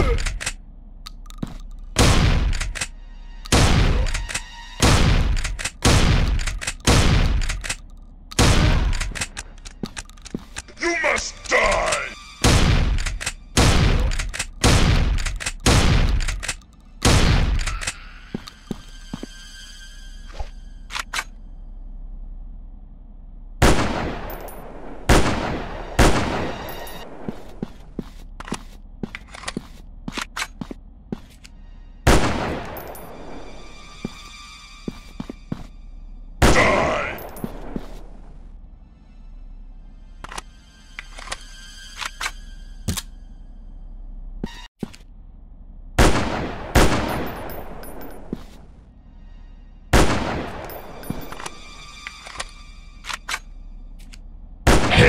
Nope.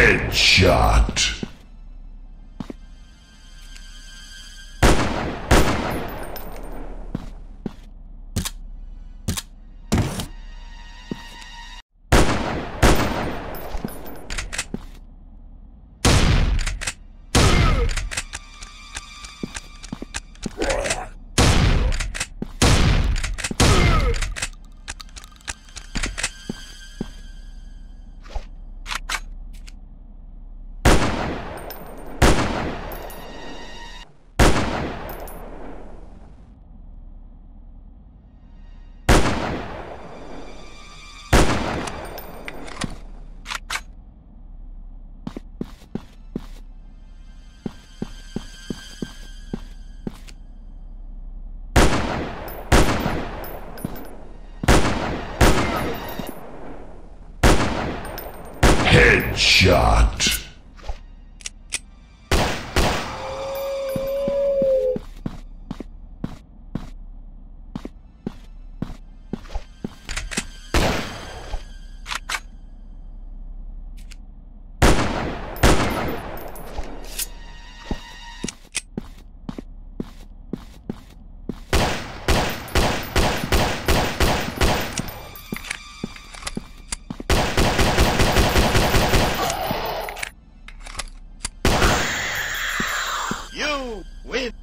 Headshot. Headshot. win.